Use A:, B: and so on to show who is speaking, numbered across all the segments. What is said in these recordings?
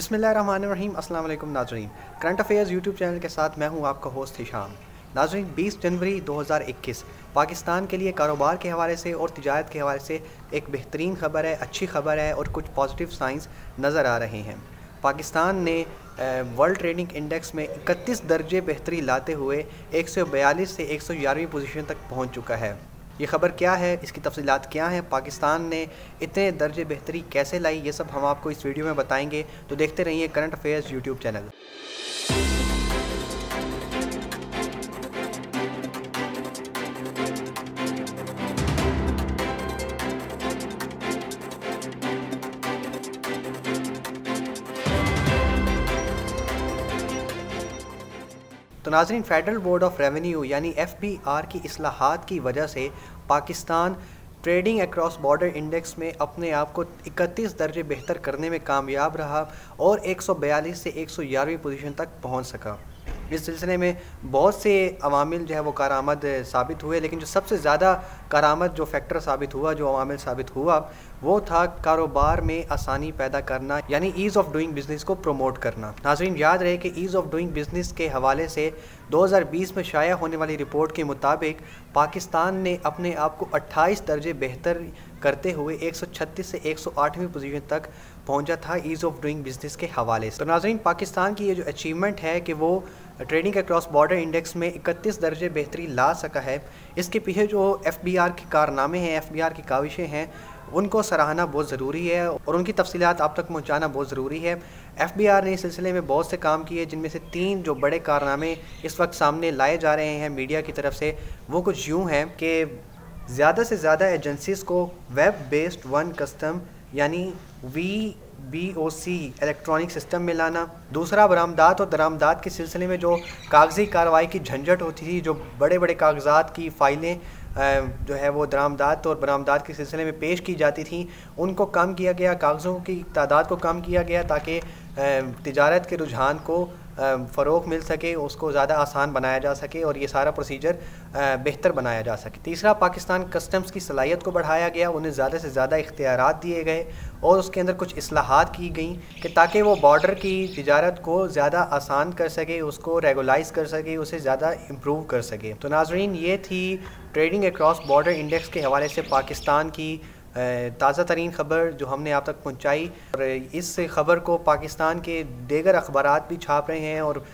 A: बिसमीम अल्लाम नाजरीन। Current affairs YouTube channel के साथ मैं हूँ आपका होस्ट हिशाम। नाजरीन 20 जनवरी 2021 पाकिस्तान के लिए कारोबार के हवाले से और तजारत के हवाले से एक बेहतरीन खबर है, अच्छी खबर है और कुछ पॉजिटिव साइंस नज़र आ रहे हैं। पाकिस्तान ने वर्ल्ड ट्रेडिंग इंडेक्स में इकतीस दर्जे बेहतरी लाते हुए एक से एक सौ पोजीशन तक पहुँच चुका है। ये ख़बर क्या है? इसकी तफसीत क्या हैं? पाकिस्तान ने इतने दर्ज बेहतरी कैसे लाई? ये सब हम आपको इस वीडियो में बताएँगे। तो देखते रहिए करंट अफेयर्स यूट्यूब चैनल। तो नाजरीन फेडरल बोर्ड ऑफ़ रेवेन्यू यानी एफ़ बी आर की असलाहत की वजह से Pakistan trading across border index में अपने आप को 31 दर्जे बेहतर करने में कामयाब रहा और 142 से एक पोजीशन तक पहुँच सका। इस सिलसिले में बहुत से अवामिल जो है वो कारामद साबित हुए, लेकिन जो सबसे ज़्यादा कारामद जो फैक्टर साबित हुआ, जो अवामिल साबित हुआ, वो था कारोबार में आसानी पैदा करना, यानी ईज़ ऑफ़ डूइंग बिज़नेस को प्रमोट करना। नाजरीन, याद रहे कि ईज़ ऑफ़ डूइंग बिज़नेस के हवाले से 2020 में शाया होने वाली रिपोर्ट के मुताबिक पाकिस्तान ने अपने आप को 28 दर्जे बेहतर करते हुए 136 से 108वीं पोजीशन तक पहुँचा था ईज़ ऑफ़ डूइंग बिज़नेस के हवाले से। तो नाजरीन, पाकिस्तान की ये जो अचीवमेंट है कि वो ट्रेडिंग अक्रॉस बॉर्डर इंडेक्स में 31 दर्जे बेहतरी ला सका है, इसके पीछे जो एफ़ बी आर के कारनामे हैं एफ़ बी आर की काविशें हैं उनको सराहना बहुत ज़रूरी है और उनकी तफसीत आप तक पहुँचाना बहुत ज़रूरी है। एफ़ बी आर ने इस सिलसिले में बहुत से काम किए, जिनमें से तीन जो बड़े कारनामे इस वक्त सामने लाए जा रहे हैं मीडिया की तरफ़ से, वो कुछ यूँ हैं कि ज़्यादा से ज़्यादा एजेंसीज़ को वेब बेस्ड वन कस्टम यानी V B O C electronic system में लाना, दूसरा बरामदात और दरामदात के सिलसिले में जो कागज़ी कार्रवाई की झंझट होती थी, जो बड़े बड़े कागजात की फ़ाइलें जो है वो दरामदात और बरामदात के सिलसिले में पेश की जाती थी। उनको कम किया गया, कागज़ों की तादाद को कम किया गया ताकि तजारत के रुझान को फ़रोग मिल सके, उसको ज़्यादा आसान बनाया जा सके और ये सारा प्रोसीजर बेहतर बनाया जा सके। तीसरा, पाकिस्तान कस्टम्स की सलाहियत को बढ़ाया गया। उन्हें ज़्यादा से ज़्यादा इख्तियार दिए गए और उसके अंदर कुछ असलाहत की गई कि ताकि वो बॉर्डर की तजारत को ज़्यादा आसान कर सके, उसको रेगुलाइज कर सके, उसे ज़्यादा इम्प्रूव कर सके। तो नाजरीन, ये थी ट्रेडिंग अक्रॉस बॉर्डर इंडेक्स के हवाले से पाकिस्तान की ताज़ा तरीन ख़बर जो हमने आप तक पहुँचाई और इस ख़बर को पाकिस्तान के देगर अखबार भी छाप रहे हैं और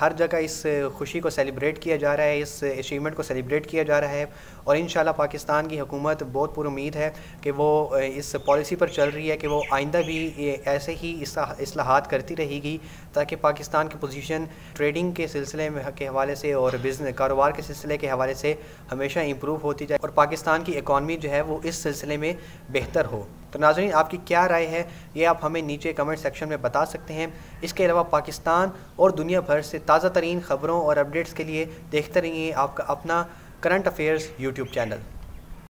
A: हर जगह इस खुशी को सेलिब्रेट किया जा रहा है, इस अचीवमेंट को सेलिब्रेट किया जा रहा है। और इन पाकिस्तान की हुकूमत बहुत पुर उम्मीद है कि वो इस पॉलिसी पर चल रही है कि वो आइंदा भी ऐसे ही असलाहत करती रहेगी ताकि पाकिस्तान की पोजीशन ट्रेडिंग के सिलसिले में, के हवाले से और बिज़नेस, कारोबार के सिलसिले के हवाले से हमेशा इम्प्रूव होती जाए और पाकिस्तान की इकानमी जो है वो इस सिलसिले में बेहतर हो। तो नाजरीन, आपकी क्या राय है? ये आप हमें नीचे कमेंट सेक्शन में बता सकते हैं। इसके अलावा पाकिस्तान और दुनिया भर से ताज़ा तरीन ख़बरों और अपडेट्स के लिए देखते रहिए आपका अपना करंट अफेयर्स यूट्यूब चैनल